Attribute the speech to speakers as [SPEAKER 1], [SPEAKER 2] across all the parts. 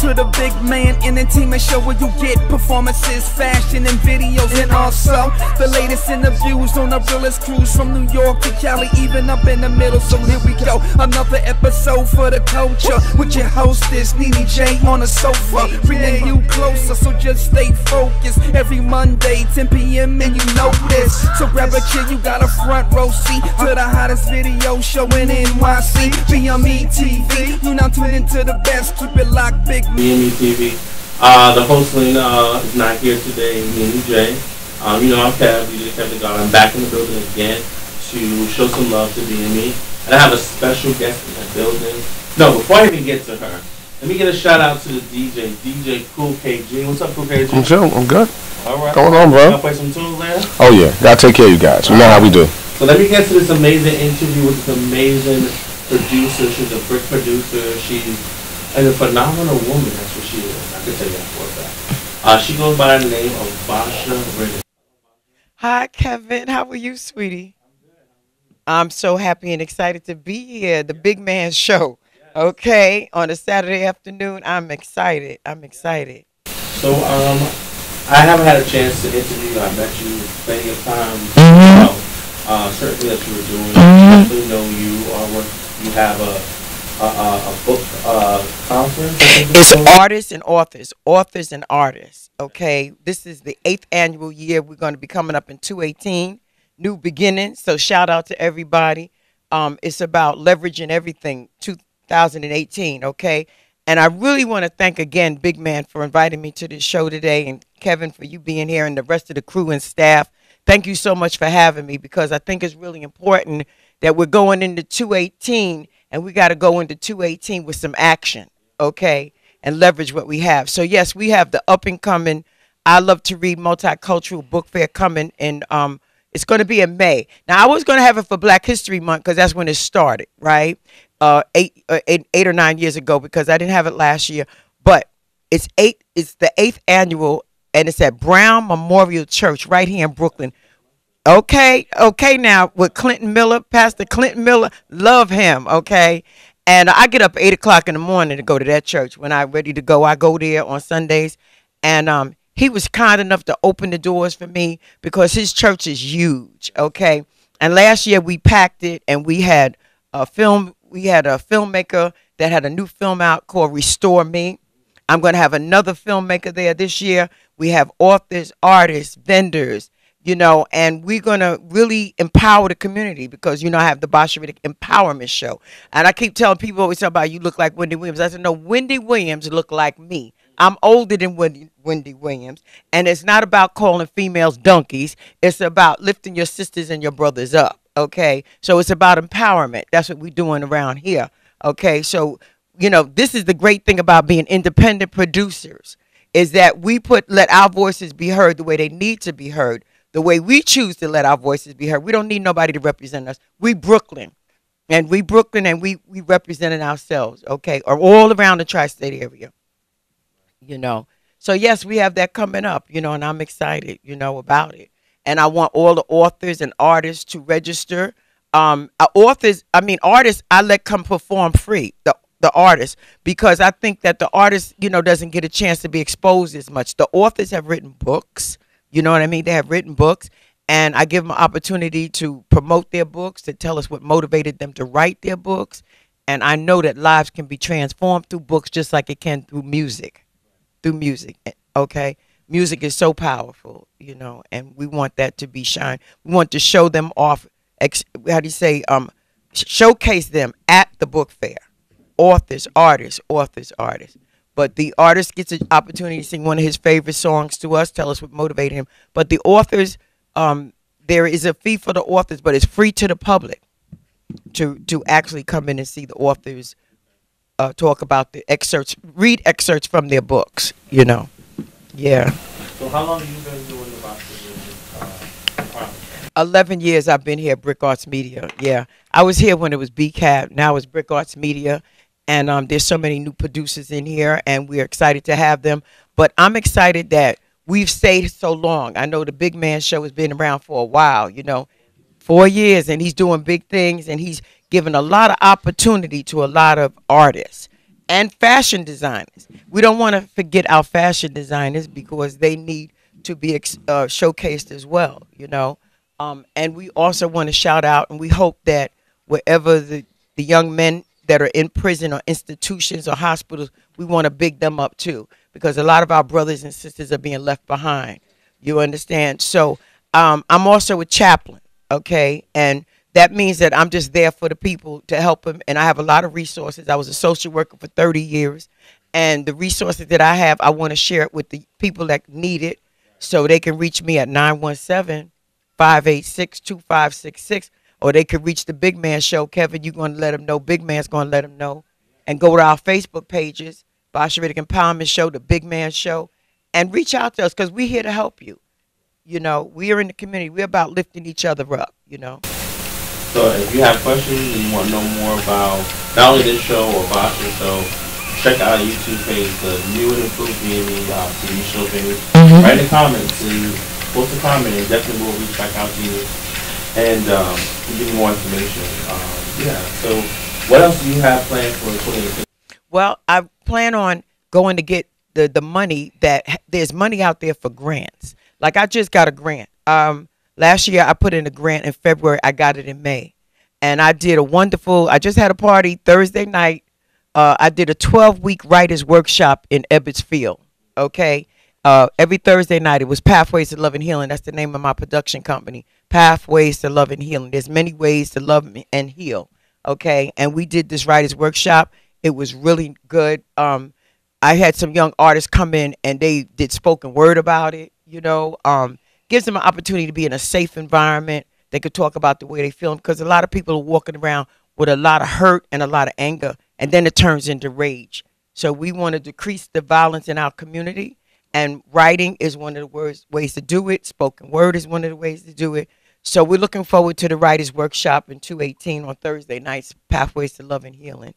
[SPEAKER 1] to the Big Man Entertainment Show where you get performances, fashion, and videos, and also the latest interviews on the realest cruise from New York to Cali, even up in the middle. So here we go, another episode for the culture with your hostess Nene J on the sofa, bringing you closer. So just stay focused every Monday, 10 p.m. and you know this. So grab a chair, you got a front row seat to the hottest video show in NYC. BME TV, you now tune into the best. Keep it locked, big.
[SPEAKER 2] BME TV. Uh, the host Lena uh, is not here today, me and Jay. Um, you know, I'm Kev, DJ Kevin God. I'm back in the building again to show some love to BME. And I have a special guest in the building. No, before I even get to her, let me get a shout out to the DJ, DJ Cool KG. What's up, Cool KG?
[SPEAKER 3] I'm chill. I'm good.
[SPEAKER 2] All right.
[SPEAKER 3] Going on, bro?
[SPEAKER 2] Wanna play some tunes there?
[SPEAKER 3] Oh yeah, gotta take care of you guys. You know how we do.
[SPEAKER 2] So let me get to this amazing interview with this amazing producer. She's a brick producer. She's and a phenomenal woman. That's what she is. I can tell you that for a fact. Uh, she goes by the name of Basha Riddick.
[SPEAKER 4] Hi, Kevin. How are you, sweetie? I'm so happy and excited to be here. The Big Man Show. Okay, on a Saturday afternoon. I'm excited. I'm excited.
[SPEAKER 2] So um, I haven't had a chance to interview you. I met you plenty of times. about, Uh, certain things that you were doing. I definitely know you are work. You have a a, book uh, conference.
[SPEAKER 4] It's artists and authors, authors and artists. Okay, this is the eighth annual year. We're going to be coming up in 218, new beginnings. So shout out to everybody. Um, it's about leveraging everything 2018. Okay, and I really want to thank again Big Man for inviting me to this show today, and Kevin for you being here, and the rest of the crew and staff. Thank you so much for having me because I think it's really important that we're going into 218 and we got to go into 218 with some action, okay, and leverage what we have. So yes, we have the up and coming. I love to read multicultural book fair coming, and um, it's going to be in May. Now I was going to have it for Black History Month because that's when it started, right? Uh, eight, uh, eight, eight or nine years ago because I didn't have it last year, but it's eight. It's the eighth annual, and it's at Brown Memorial Church right here in Brooklyn. Okay, okay. Now with Clinton Miller, Pastor Clinton Miller, love him. Okay, and I get up eight o'clock in the morning to go to that church. When I'm ready to go, I go there on Sundays, and um, he was kind enough to open the doors for me because his church is huge. Okay, and last year we packed it, and we had a film. We had a filmmaker that had a new film out called Restore Me. I'm going to have another filmmaker there this year. We have authors, artists, vendors, you know, and we're going to really empower the community because, you know, I have the Bolshevik Empowerment Show. And I keep telling people always talk about you look like Wendy Williams. I said, no, Wendy Williams look like me. I'm older than Wendy, Wendy Williams. And it's not about calling females donkeys. It's about lifting your sisters and your brothers up. Okay. So it's about empowerment. That's what we're doing around here. Okay. So, you know, this is the great thing about being independent producers is that we put let our voices be heard the way they need to be heard, the way we choose to let our voices be heard. We don't need nobody to represent us. We Brooklyn. And we Brooklyn and we we represented ourselves, okay, or all around the tri-state area. You know. So yes, we have that coming up, you know, and I'm excited, you know, about it. And I want all the authors and artists to register. Um, uh, authors, I mean, artists, I let come perform free. The the artists because I think that the artist, you know, doesn't get a chance to be exposed as much. The authors have written books, you know what I mean? They have written books, and I give them an opportunity to promote their books, to tell us what motivated them to write their books. And I know that lives can be transformed through books just like it can through music. Through music, eh, okay? Music is so powerful, you know, and we want that to be shine. We want to show them off. How do you say? Um, sh- showcase them at the book fair authors, artists, authors, artists. But the artist gets an opportunity to sing one of his favorite songs to us, tell us what motivated him. But the authors, um, there is a fee for the authors, but it's free to the public to to actually come in and see the authors uh, talk about the excerpts, read excerpts from their books. You know, yeah.
[SPEAKER 2] So how long have you been doing the Boston uh?
[SPEAKER 4] 11 years I've been here at Brick Arts Media. Yeah. I was here when it was BCAT. Now it's Brick Arts Media. And um, there's so many new producers in here, and we're excited to have them. But I'm excited that we've stayed so long. I know the Big Man Show has been around for a while, you know, four years, and he's doing big things, and he's given a lot of opportunity to a lot of artists and fashion designers. We don't want to forget our fashion designers because they need to be uh, showcased as well, you know. Um, and we also want to shout out, and we hope that wherever the, the young men that are in prison or institutions or hospitals, we want to big them up too, because a lot of our brothers and sisters are being left behind. You understand? So um, I'm also a chaplain, okay? And that means that I'm just there for the people to help them. And I have a lot of resources. I was a social worker for 30 years. And the resources that I have, I want to share it with the people that need it so they can reach me at 917 586 2566 or they could reach the Big Man Show. Kevin, you're going to let them know. Big Man's going to let them know. And go to our Facebook pages, Bolshevik Empowerment Show, the Big Man Show, and reach out to us because we're here to help you. You know, we are in the community. We're about lifting each other up, you know.
[SPEAKER 3] So if you have questions and you want to know more about not only this show or Boston show, check out our YouTube page, the new and improved BME uh, TV show page.
[SPEAKER 4] Mhm.
[SPEAKER 3] Write in the comments and post a comment and definitely we'll reach back out to you and um, give you more information. Um, yeah, so what else do you have planned for 2018?
[SPEAKER 4] Well, I plan on going to get the the money that there's money out there for grants. Like I just got a grant. Um, last year I put in a grant in February. I got it in May, and I did a wonderful. I just had a party Thursday night. Uh, I did a 12 week writers workshop in Ebbets Field. Okay. Uh, every Thursday night, it was Pathways to Love and Healing. That's the name of my production company. Pathways to Love and Healing. There's many ways to love and heal. Okay. And we did this writers workshop. It was really good. Um, I had some young artists come in and they did spoken word about it. You know, um, gives them an opportunity to be in a safe environment. They could talk about the way they feel because a lot of people are walking around with a lot of hurt and a lot of anger, and then it turns into rage. So we want to decrease the violence in our community, and writing is one of the words, ways to do it. Spoken word is one of the ways to do it. So we're looking forward to the writers workshop in 218 on Thursday nights, Pathways to Love and Healing.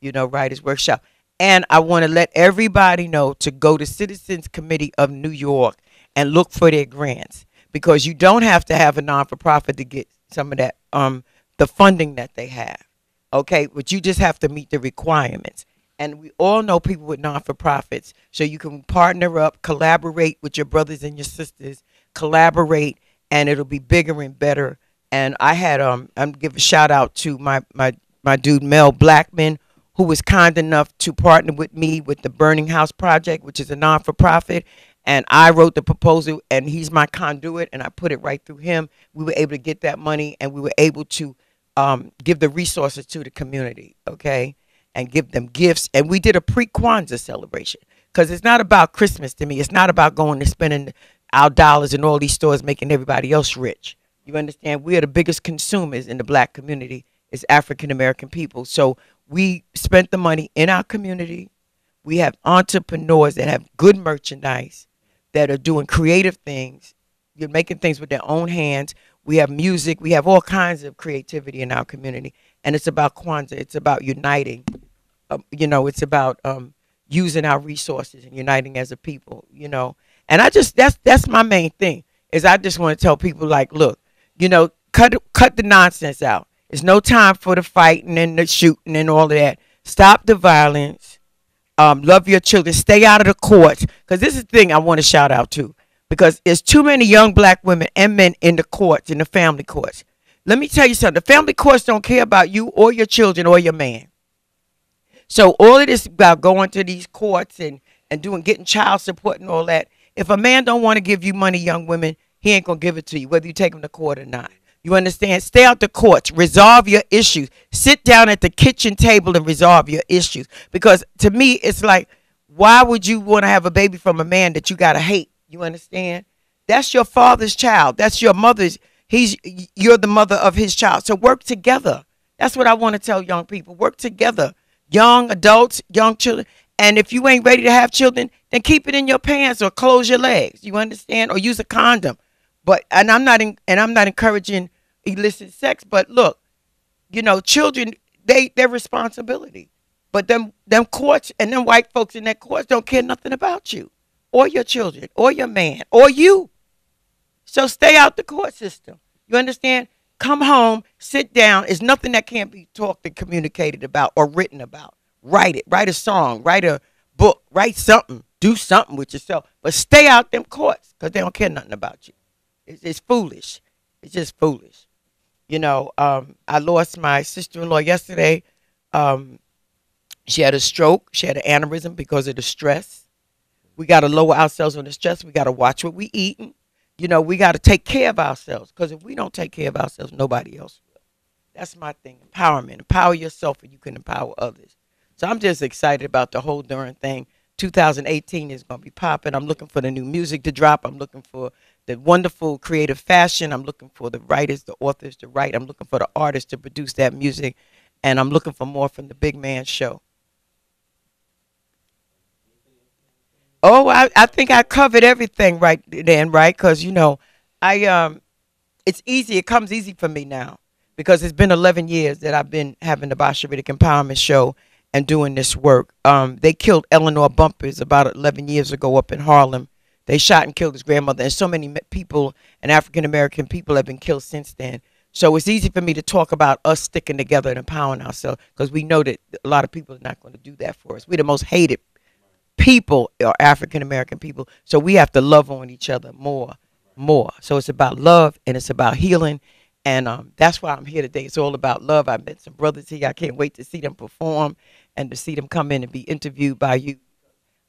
[SPEAKER 4] You know, writers workshop. And I want to let everybody know to go to Citizens Committee of New York and look for their grants because you don't have to have a non for profit to get some of that um the funding that they have. Okay, but you just have to meet the requirements. And we all know people with non for profits, so you can partner up, collaborate with your brothers and your sisters, collaborate, and it'll be bigger and better. And I had um I'm give a shout out to my my my dude Mel Blackman who was kind enough to partner with me with the Burning House Project, which is a non for profit. And I wrote the proposal, and he's my conduit, and I put it right through him. We were able to get that money, and we were able to um, give the resources to the community, okay, and give them gifts. And we did a pre Kwanzaa celebration because it's not about Christmas to me. It's not about going and spending our dollars in all these stores making everybody else rich. You understand? We are the biggest consumers in the black community as African American people. So we spent the money in our community. We have entrepreneurs that have good merchandise, that are doing creative things. You're making things with their own hands. We have music. We have all kinds of creativity in our community, and it's about Kwanzaa. It's about uniting. Um, you know, it's about um, using our resources and uniting as a people. You know, and I just that's that's my main thing is I just want to tell people like, look, you know, cut cut the nonsense out. It's no time for the fighting and the shooting and all of that. Stop the violence. Um, love your children. Stay out of the courts. Because this is the thing I want to shout out to. Because there's too many young black women and men in the courts, in the family courts. Let me tell you something. The family courts don't care about you or your children or your man. So all of this about going to these courts and, and doing getting child support and all that. If a man don't want to give you money, young women, he ain't gonna give it to you, whether you take him to court or not. You understand? Stay out the courts. Resolve your issues. Sit down at the kitchen table and resolve your issues. Because to me, it's like, why would you want to have a baby from a man that you gotta hate? You understand? That's your father's child. That's your mother's. He's you're the mother of his child. So work together. That's what I want to tell young people. Work together. Young adults, young children. And if you ain't ready to have children, then keep it in your pants or close your legs. You understand? Or use a condom. But and I'm not in, and I'm not encouraging illicit sex. But look, you know, children they their responsibility. But them them courts and them white folks in that courts don't care nothing about you or your children or your man or you. So stay out the court system. You understand? Come home, sit down. It's nothing that can't be talked and communicated about or written about. Write it. Write a song. Write a book. Write something. Do something with yourself. But stay out them courts because they don't care nothing about you. It's, it's foolish. It's just foolish. You know, um, I lost my sister-in-law yesterday. Um, she had a stroke. She had an aneurysm because of the stress. We got to lower ourselves on the stress. We got to watch what we eat. You know, we got to take care of ourselves because if we don't take care of ourselves, nobody else will. That's my thing. Empowerment. Empower yourself and you can empower others. So I'm just excited about the whole darn thing. 2018 is going to be popping. I'm looking for the new music to drop. I'm looking for the wonderful creative fashion. I'm looking for the writers, the authors to write. I'm looking for the artists to produce that music. And I'm looking for more from the Big Man Show. Oh, I, I think I covered everything right then, right? Because you know, I um, it's easy. It comes easy for me now because it's been 11 years that I've been having the Bolshevik Empowerment Show and doing this work. Um, they killed Eleanor Bumpurs about 11 years ago up in Harlem. They shot and killed his grandmother, and so many people and African American people have been killed since then. So it's easy for me to talk about us sticking together and empowering ourselves because we know that a lot of people are not going to do that for us. We're the most hated people are African American people. So we have to love on each other more, more. So it's about love and it's about healing. And um, that's why I'm here today. It's all about love. I met some brothers here. I can't wait to see them perform and to see them come in and be interviewed by you.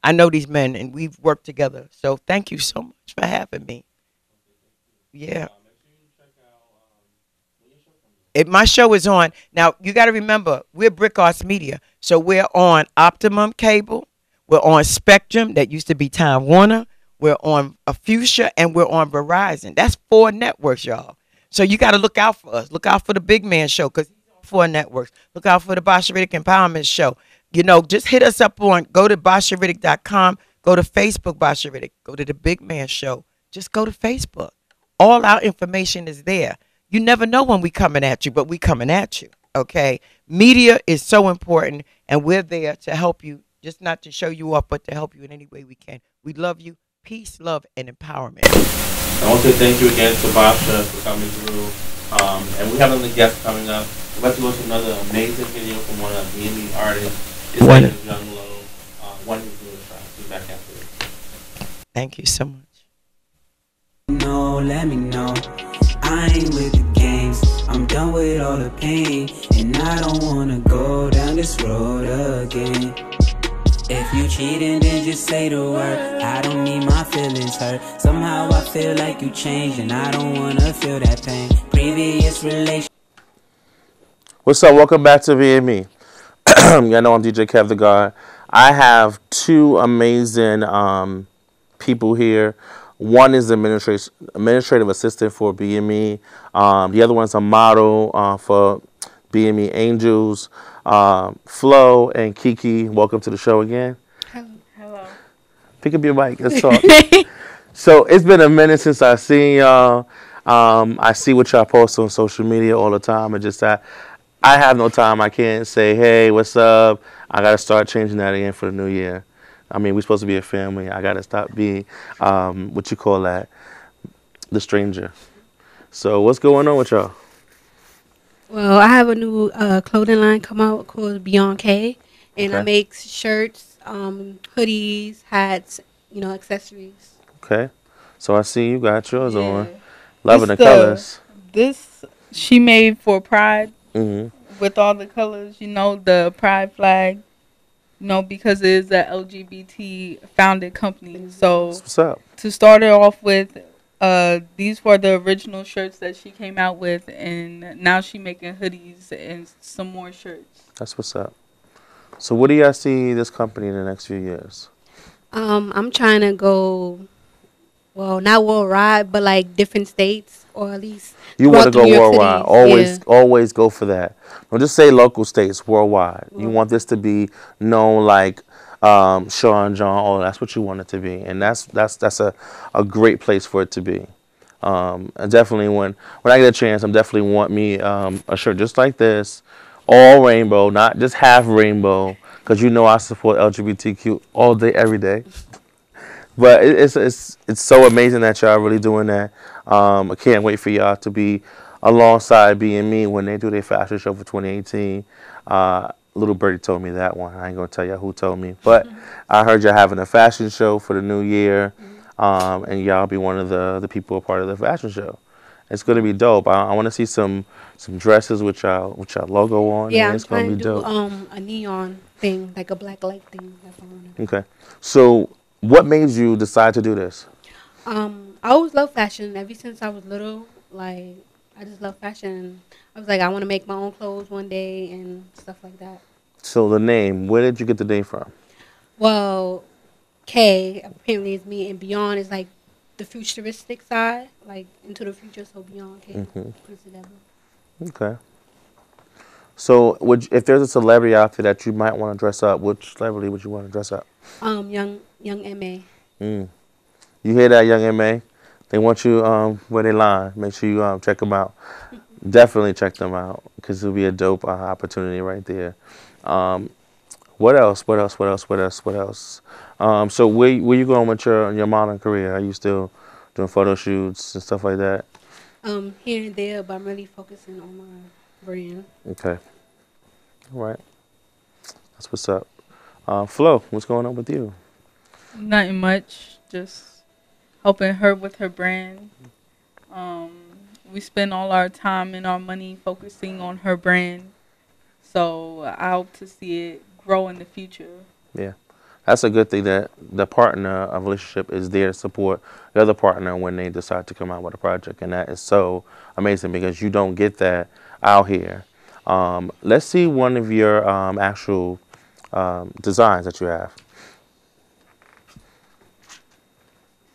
[SPEAKER 4] I know these men and we've worked together. So thank you so much for having me. Yeah. It, my show is on. Now, you got to remember, we're Brick Arts Media. So we're on Optimum Cable we're on Spectrum, that used to be Time Warner. We're on a Fuchsia, and we're on Verizon. That's four networks, y'all. So you got to look out for us. Look out for the Big Man Show because four networks. Look out for the Bolshevik Empowerment Show. You know, just hit us up on go to bolshevik.com, go to Facebook Bolshevik, go to the Big Man Show. Just go to Facebook. All our information is there. You never know when we coming at you, but we coming at you. Okay. Media is so important, and we're there to help you just not to show you off, but to help you in any way we can. We love you. Peace, love, and empowerment.
[SPEAKER 3] I want to thank you again to Basha for coming through. Um, and we have another guest coming up. We're about to watch another amazing video from one of the BME artists. His name is Young Low. Uh, one of doing a try. Be back after this.
[SPEAKER 4] Thank you so much.
[SPEAKER 5] No, let me know. I ain't with the games. I'm done with all the pain. And I don't wanna go down this road again. If you cheating, then just say the word. I don't need my feelings hurt. Somehow I feel like you changed, and I don't wanna feel that pain. Previous relation.
[SPEAKER 2] What's up? Welcome back to BME. Y'all know I'm DJ Kev the God. I have two amazing um, people here. One is administrative administrative assistant for BME. Um, the other one's a model uh, for BME Angels. Um, Flo and Kiki, welcome to the show again.
[SPEAKER 6] Hello.
[SPEAKER 2] Pick up your mic. Let's talk. so it's been a minute since I seen y'all. Um, I see what y'all post on social media all the time, and just I, I have no time. I can't say, "Hey, what's up?" I gotta start changing that again for the new year. I mean, we're supposed to be a family. I gotta stop being um, what you call that, the stranger. So what's going on with y'all?
[SPEAKER 6] Well, I have a new uh, clothing line come out called Beyond K, and I make shirts, um, hoodies, hats, you know, accessories.
[SPEAKER 2] Okay. So I see you got yours on. Loving the
[SPEAKER 7] the-
[SPEAKER 2] colors.
[SPEAKER 7] This she made for Pride
[SPEAKER 2] hmm
[SPEAKER 7] with all the colors, you know, the Pride flag, you know, because it is a LGBT founded company. So
[SPEAKER 2] What's up?
[SPEAKER 7] to start it off with, uh, these were the original shirts that she came out with, and now she making hoodies and some more shirts.
[SPEAKER 2] That's what's up. So what do y'all see this company in the next few years?
[SPEAKER 6] Um, I'm trying to go, well, not worldwide, but like different states, or at least
[SPEAKER 2] You want to go worldwide.
[SPEAKER 6] City,
[SPEAKER 2] Always,
[SPEAKER 6] yeah.
[SPEAKER 2] always go for that. Don't just say local states, worldwide. You want this to be known like um, Sean John. Oh, that's what you want it to be, and that's that's that's a, a great place for it to be. Um, and definitely when when I get a chance, I'm definitely want me um, a shirt just like this, all rainbow, not just half rainbow. because you know I support LGBTQ all day, every day. But it, it's it's it's so amazing that y'all really doing that. Um, I can't wait for y'all to be alongside BME when they do their fashion show for 2018. Uh, Little Birdie told me that one. I ain't gonna tell y'all who told me, but I heard y'all having a fashion show for the new year, um, and y'all be one of the the people a part of the fashion show. It's gonna be dope. I, I want to see some some dresses with y'all with y'all logo on.
[SPEAKER 6] Yeah,
[SPEAKER 2] and
[SPEAKER 6] I'm
[SPEAKER 2] it's gonna
[SPEAKER 6] trying
[SPEAKER 2] be
[SPEAKER 6] to do
[SPEAKER 2] dope.
[SPEAKER 6] um a neon thing, like a black light thing. That's what I want to
[SPEAKER 2] Okay, so what made you decide to do this?
[SPEAKER 6] Um, I always loved fashion. Ever since I was little, like I just love fashion. I was like, I want to make my own clothes one day and stuff like that.
[SPEAKER 2] So the name, where did you get the name from?
[SPEAKER 6] Well, K apparently is me, and beyond is like the futuristic side, like into the future. So beyond K
[SPEAKER 2] Mhm.
[SPEAKER 6] puts.
[SPEAKER 2] Okay. So, would you- if there's a celebrity out there that you might want to dress up, which celebrity would you want to dress up?
[SPEAKER 6] Um, young young Ma.
[SPEAKER 2] Mm. You hear that, young Ma? They want you um, where they line. Make sure you um, check them out. Definitely check them out because it'll be a dope uh, opportunity right there. Um, what else? What else? What else? What else? What else? Um, so, where where you going with your your modeling career? Are you still doing photo shoots and stuff like that?
[SPEAKER 6] Um, here and there, but I'm really focusing on my brand.
[SPEAKER 2] Okay. All right. That's what's up. Uh, Flo, what's going on with you?
[SPEAKER 7] Nothing much. Just helping her with her brand. Um, we spend all our time and our money focusing on her brand. So I hope to see it grow in the future. Yeah.
[SPEAKER 2] That's a good thing that the partner of relationship is there to support the other partner when they decide to come out with a project, and that is so amazing because you don't get that out here. Um, let's see one of your um, actual um, designs that you have.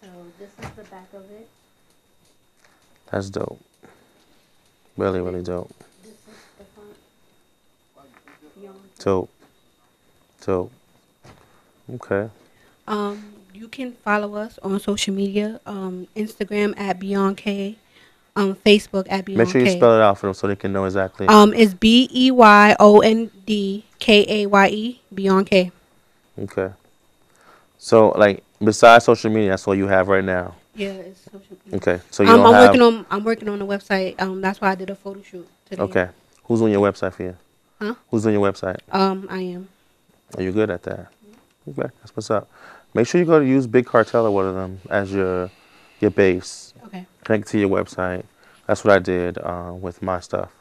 [SPEAKER 6] So this is the back of it.
[SPEAKER 2] That's dope. Really, really dope.
[SPEAKER 6] This is the front. Beyond K.
[SPEAKER 2] Dope. Dope. Okay.
[SPEAKER 6] Um, you can follow us on social media. Um, Instagram at Beyond K. Um, Facebook at Beyond
[SPEAKER 2] Make sure you
[SPEAKER 6] K.
[SPEAKER 2] spell it out for them so they can know exactly.
[SPEAKER 6] Um, it's B E Y O N D K A Y E Beyond K.
[SPEAKER 2] Okay. So, like, besides social media, that's all you have right now.
[SPEAKER 6] Yeah, it's social media.
[SPEAKER 2] Okay. So you
[SPEAKER 6] um, I'm
[SPEAKER 2] have.
[SPEAKER 6] working on I'm working on the website. Um, that's why I did a photo shoot today.
[SPEAKER 2] Okay. Who's on your website for you?
[SPEAKER 6] Huh?
[SPEAKER 2] Who's on your website?
[SPEAKER 6] Um, I am.
[SPEAKER 2] Are you good at that? Okay, that's what's up. Make sure you go to use Big Cartel or one of them as your your base.
[SPEAKER 6] Okay.
[SPEAKER 2] Connect to your website. That's what I did uh, with my stuff.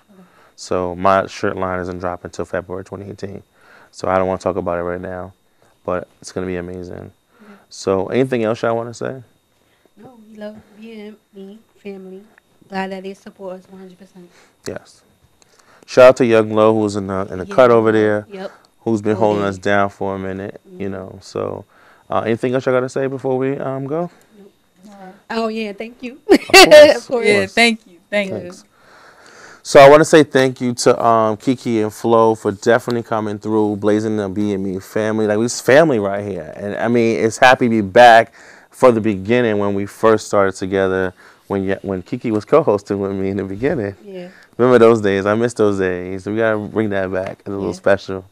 [SPEAKER 2] So my shirt line isn't dropping until February 2018. So I don't want to talk about it right now, but it's gonna be amazing. So anything else y'all want to say?
[SPEAKER 6] No, we love being me, family. Glad that they support us 100. percent
[SPEAKER 2] Yes. Shout out to Young Low who's in the in the cut over there.
[SPEAKER 6] Yep.
[SPEAKER 2] who's been
[SPEAKER 6] Oh,
[SPEAKER 2] holding
[SPEAKER 6] yeah.
[SPEAKER 2] us down for a minute, you
[SPEAKER 6] Mhm.
[SPEAKER 2] know. So, uh, anything else I gotta say before we um go?
[SPEAKER 6] Oh yeah, thank you.
[SPEAKER 2] course,
[SPEAKER 6] of course.
[SPEAKER 7] Yeah, thank you. Thank
[SPEAKER 2] Thanks.
[SPEAKER 7] you.
[SPEAKER 2] So I want to say thank you to um, Kiki and Flo for definitely coming through, blazing the B and Me family. Like we's family right here, and I mean it's happy to be back for the beginning when we first started together. When y- when Kiki was co-hosting with me in the beginning.
[SPEAKER 6] Yeah.
[SPEAKER 2] Remember those days? I miss those days. We gotta bring that back. It's a little
[SPEAKER 6] Yeah.
[SPEAKER 2] special.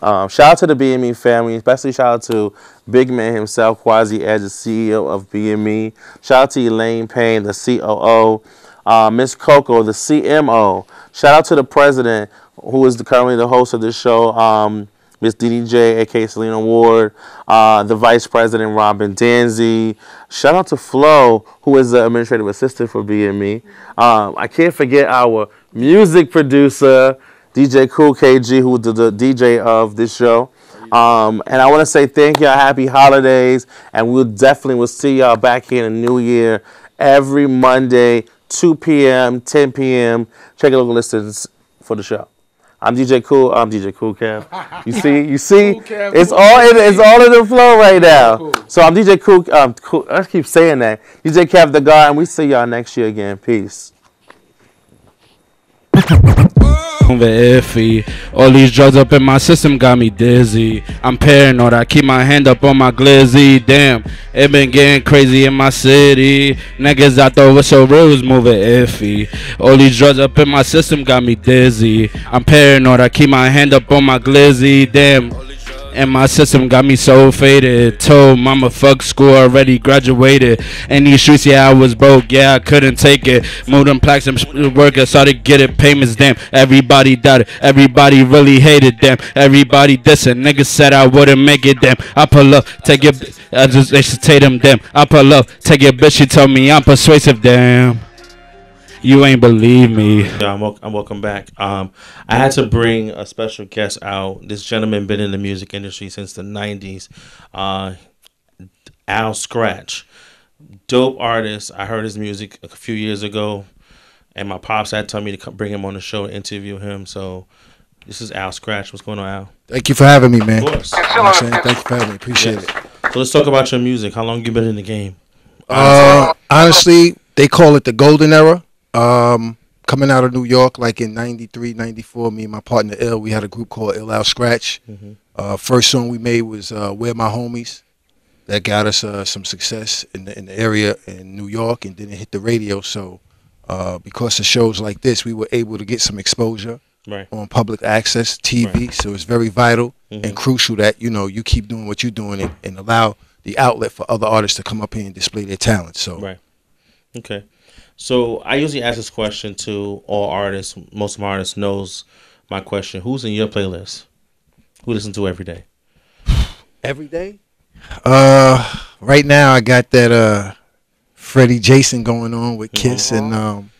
[SPEAKER 2] Um, shout out to the BME family, especially shout out to Big Man himself, Quasi Edge, the CEO of BME. Shout out to Elaine Payne, the COO. Uh, Miss Coco, the CMO. Shout out to the president, who is the, currently the host of this show, um, Miss DDJ, aka Selena Ward. Uh, the vice president, Robin Danzy. Shout out to Flo, who is the administrative assistant for BME. Um, I can't forget our music producer, DJ Cool KG, who was the, the DJ of this show. Um, and I want to say thank y'all, happy holidays, and we'll definitely will see y'all back here in the new year every Monday, 2 p.m., 10 p.m. Check out the listings for the show. I'm DJ Cool. I'm DJ Cool Kev. You see, you see,
[SPEAKER 8] Cool Kev,
[SPEAKER 2] it's
[SPEAKER 8] Cool
[SPEAKER 2] all in, it's all in the flow right now.
[SPEAKER 8] Cool.
[SPEAKER 2] So I'm DJ Cool. Um, cool. I keep saying that. DJ Kev the guy, and we see y'all next year again. Peace.
[SPEAKER 9] Moving iffy. All these drugs up in my system got me dizzy. I'm paranoid, I keep my hand up on my glizzy. Damn, it been getting crazy in my city. Niggas out there was so real was moving iffy. All these drugs up in my system got me dizzy. I'm paranoid, I keep my hand up on my glizzy. Damn. And my system got me so faded. Told mama fuck school already graduated. And these streets, yeah, I was broke. Yeah, I couldn't take it. Moved them plaques and work. I started getting payments. Damn, everybody doubted. Everybody really hated them. Everybody dissing. Niggas said I wouldn't make it. Damn, I pull up, take your. I just they should take them. Damn, I pull up, take your bitch. She told me I'm persuasive. Damn. You ain't believe me.
[SPEAKER 2] Yeah, I'm, wel- I'm welcome back. Um, I had to bring a special guest out. This gentleman been in the music industry since the '90s. Uh, Al Skratch, dope artist. I heard his music a few years ago, and my pops had told me to come bring him on the show and interview him. So, this is Al Skratch. What's going on, Al?
[SPEAKER 8] Thank you for having me, man.
[SPEAKER 2] Of course.
[SPEAKER 8] You know what I'm saying? Thank you for having me. Appreciate
[SPEAKER 2] Yes.
[SPEAKER 8] it.
[SPEAKER 2] So let's talk about your music. How long you been in the game?
[SPEAKER 8] Uh, honestly, they call it the golden era. Um, coming out of New York, like in 93, 94, me and my partner Ill, we had a group called Ill Al Skratch. Uh, first song we made was uh, Where My Homies. That got us uh, some success in the, in the area in New York and then it hit the radio. So, uh, because of shows like this, we were able to get some exposure
[SPEAKER 2] Right.
[SPEAKER 8] on public access TV. So it's very vital and crucial that you know you keep doing what you're doing and, and allow the outlet for other artists to come up here and display their talent. So
[SPEAKER 2] Right. Okay. So I usually ask this question to all artists. Most of my artists knows my question. Who's in your playlist? Who listen to every day?
[SPEAKER 8] every day. Uh, right now I got that uh, Freddie Jason going on with Kiss and um,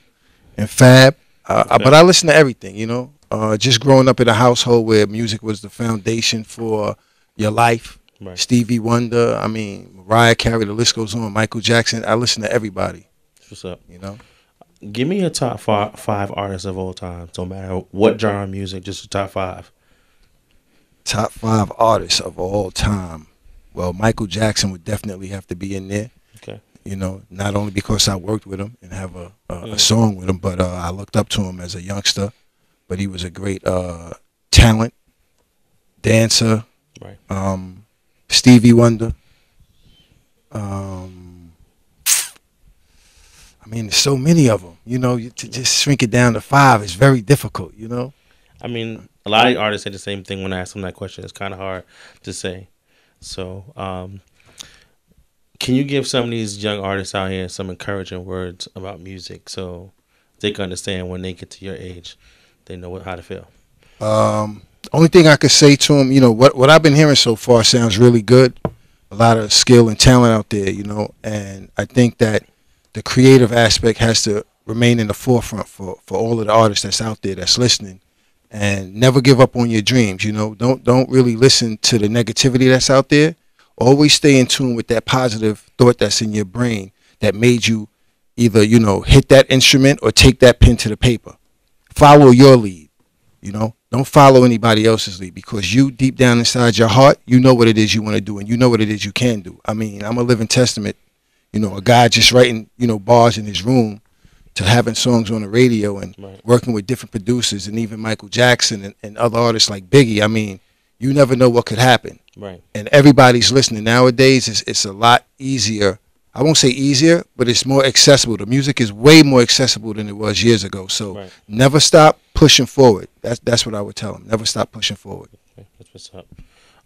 [SPEAKER 8] and Fab. Uh,
[SPEAKER 2] Okay.
[SPEAKER 8] But I listen to everything. You know, uh, just growing up in a household where music was the foundation for your life.
[SPEAKER 2] Right.
[SPEAKER 8] Stevie Wonder. I mean, Mariah Carey. The list goes on. Michael Jackson. I listen to everybody.
[SPEAKER 2] What's up?
[SPEAKER 8] You know.
[SPEAKER 2] Give me a top five, five artists of all time. Don't matter what genre of music, just the top five.
[SPEAKER 8] top five artists of all time. Well, Michael Jackson would definitely have to be in there.
[SPEAKER 2] Okay.
[SPEAKER 8] You know, not only because I worked with him and have a, a,
[SPEAKER 2] Mm.
[SPEAKER 8] a song with him, but uh, I looked up to him as a youngster. But he was a great uh, talent, dancer.
[SPEAKER 2] Right.
[SPEAKER 8] Um, Stevie Wonder. Um, mean, there's so many of them. You know, you, to just shrink it down to five is very difficult. You know.
[SPEAKER 2] I mean, a lot of artists say the same thing when I ask them that question. It's kind of hard to say. So, um, can you give some of these young artists out here some encouraging words about music so they can understand when they get to your age, they know what, how to feel?
[SPEAKER 8] Um, only thing I could say to them, you know, what what I've been hearing so far sounds really good. A lot of skill and talent out there, you know, and I think that the creative aspect has to remain in the forefront for for all of the artists that's out there that's listening. And never give up on your dreams, you know. Don't don't really listen to the negativity that's out there. Always stay in tune with that positive thought that's in your brain that made you either, you know, hit that instrument or take that pen to the paper. Follow your lead. You know, don't follow anybody else's lead because you deep down inside your heart, you know what it is you want to do and you know what it is you can do. I mean, I'm a living testament. You know, a guy just writing, you know, bars in his room to having songs on the radio and
[SPEAKER 2] Right.
[SPEAKER 8] working with different producers and even Michael Jackson and, and other artists like Biggie. I mean, you never know what could happen.
[SPEAKER 2] Right.
[SPEAKER 8] And everybody's listening. Nowadays it's it's a lot easier. I won't say easier, but it's more accessible. The music is way more accessible than it was years ago. So
[SPEAKER 2] Right.
[SPEAKER 8] never stop pushing forward. That's that's what I would tell them. Never stop pushing forward.
[SPEAKER 2] Okay, That's what's up.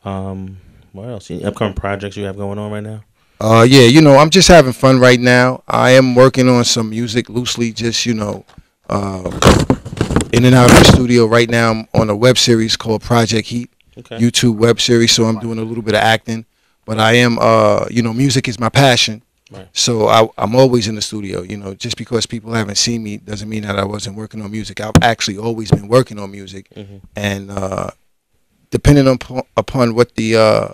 [SPEAKER 2] Um, what else? Any upcoming projects you have going on right now?
[SPEAKER 8] Uh, yeah, you know, I'm just having fun right now. I am working on some music loosely, just you know, uh, in and out of the studio right now. I'm on a web series called Project Heat,
[SPEAKER 2] Okay.
[SPEAKER 8] YouTube web series. So I'm doing a little bit of acting, but I am, uh, you know, music is my passion.
[SPEAKER 2] Right.
[SPEAKER 8] So I, I'm always in the studio. You know, just because people haven't seen me doesn't mean that I wasn't working on music. I've actually always been working on music,
[SPEAKER 2] Mhm.
[SPEAKER 8] and uh, depending upon, upon what the uh,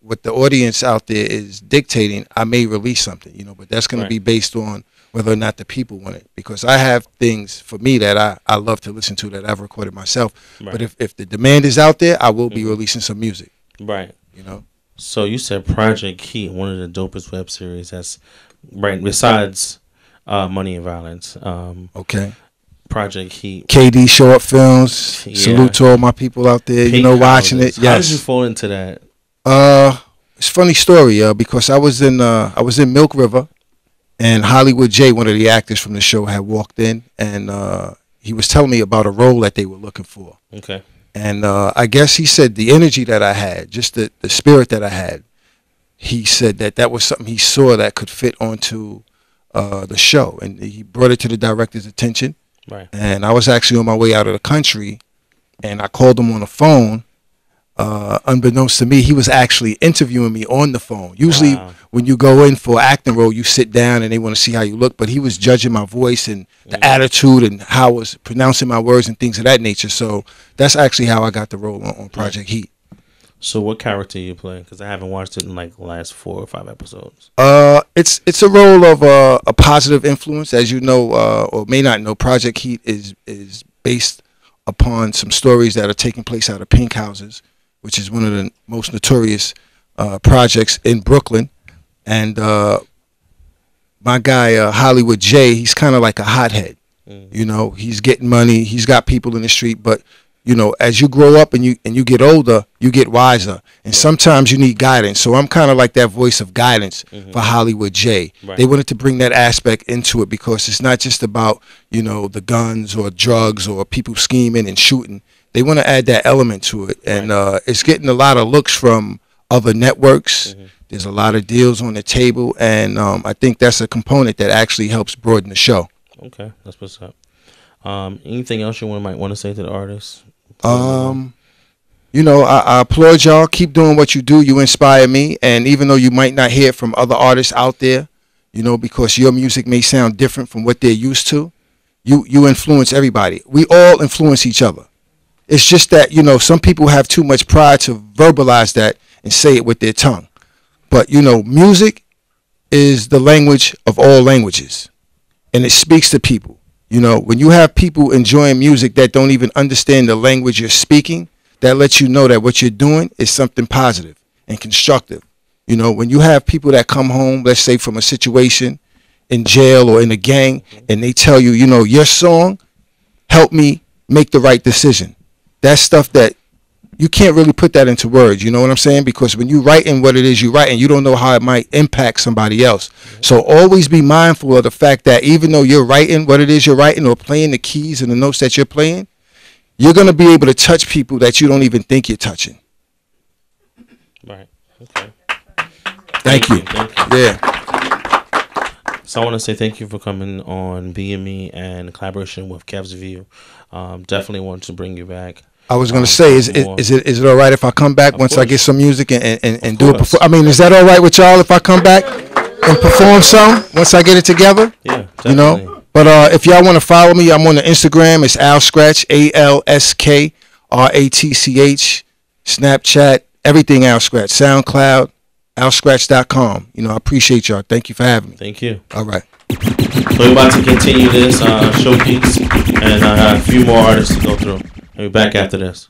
[SPEAKER 8] what the audience out there is dictating, I may release something, you know, but that's going
[SPEAKER 2] Right.
[SPEAKER 8] to be based on whether or not the people want it. Because I have things for me that I, I love to listen to that I've recorded myself.
[SPEAKER 2] Right.
[SPEAKER 8] But if, if the demand is out there, I will be
[SPEAKER 2] Mhm.
[SPEAKER 8] releasing some music,
[SPEAKER 2] Right.
[SPEAKER 8] you know.
[SPEAKER 2] So you said Project Heat, one of the dopest web series. That's right. Besides uh, Money and Violence, um,
[SPEAKER 8] Okay.
[SPEAKER 2] Project Heat.
[SPEAKER 8] KD short films.
[SPEAKER 2] Yeah.
[SPEAKER 8] Salute to all my people out there, you know, watching
[SPEAKER 2] Houses.
[SPEAKER 8] it.
[SPEAKER 2] How did you fall into that?
[SPEAKER 8] Uh, it's a funny story, uh, because I was in uh, I was in Milk River, and Hollywood J, one of the actors from the show, had walked in, and uh, he was telling me about a role that they were looking for.
[SPEAKER 2] Okay.
[SPEAKER 8] And uh, I guess he said the energy that I had, just the, the spirit that I had, he said that that was something he saw that could fit onto uh, the show. And he brought it to the director's attention.
[SPEAKER 3] Right.
[SPEAKER 8] And I was actually on my way out of the country, and I called him on the phone. Uh, unbeknownst to me, he was actually interviewing me on the phone. Usually,
[SPEAKER 3] Wow.
[SPEAKER 8] when you go in for acting role, you sit down and they want to see how you look. But he was judging my voice and the attitude and how I was pronouncing my words and things of that nature. So that's actually how I got the role on, on Project Heat.
[SPEAKER 3] So what character you playing? Because I haven't watched it in like the last four or five episodes.
[SPEAKER 8] Uh, it's it's a role of uh, a positive influence, as you know, uh, or may not know. Project Heat is is based upon some stories that are taking place out of pink houses, which is one of the most notorious uh, projects in Brooklyn. And uh, my guy uh, Hollywood J, he's kind of like a hothead. You know, he's getting money, he's got people in the street, but you know, as you grow up and you and you get older, you get wiser, and sometimes you need guidance. So I'm kind of like that voice of guidance for Hollywood J.
[SPEAKER 3] Right.
[SPEAKER 8] They wanted to bring that aspect into it because it's not just about you know the guns or drugs or people scheming and shooting. They want to add that element to it, and uh, it's getting a lot of looks from other networks. There's a lot of deals on the table, and um, I think that's a component that actually helps broaden the show.
[SPEAKER 3] Okay, that's what's up. Um, anything else you want, might want to say to the artists?
[SPEAKER 8] Um, you know, I, I applaud y'all. Keep doing what you do. You inspire me, and even though you might not hear from other artists out there, you know, because your music may sound different from what they're used to, you you influence everybody. We all influence each other. It's just that you know some people have too much pride to verbalize that and say it with their tongue. But you know, music is the language of all languages, and it speaks to people. You know, when you have people enjoying music that don't even understand the language you're speaking, that lets you know that what you're doing is something positive and constructive. You know, when you have people that come home, let's say from a situation in jail or in a gang, and they tell you, you know, your song helped me make the right decision. That's stuff that you can't really put that into words. You know what I'm saying? Because when you writing what it is you writing, you don't know how it might impact somebody else. So always be mindful of the fact that even though you're writing what it is you're writing or playing the keys and the notes that you're playing, you're gonna be able to touch people that you don't even think you're touching.
[SPEAKER 3] Right. Okay.
[SPEAKER 8] Thank you.
[SPEAKER 3] Thank you.
[SPEAKER 8] Yeah.
[SPEAKER 3] So I want to say thank you for coming on BME and collaboration with Kev's View. Um, definitely want to bring you back.
[SPEAKER 8] I was gonna say, is, is is it is it all right if I come back once I get some music and and, and, do it? Before, I mean, is that all right with y'all if I come back and perform some once I get it together?
[SPEAKER 3] Yeah,
[SPEAKER 8] you know.
[SPEAKER 3] definitely.
[SPEAKER 8] But uh, if y'all want to follow me, I'm on the Instagram. It's Al Skratch, A L S K R A T C H, Snapchat, everything Al Skratch, SoundCloud, AlSkratch.com. You know, I appreciate y'all. Thank you for having me.
[SPEAKER 3] Thank you.
[SPEAKER 8] All right.
[SPEAKER 3] So we're about to continue this uh, showpiece, and I got a few more artists to go through. We'll be back after this.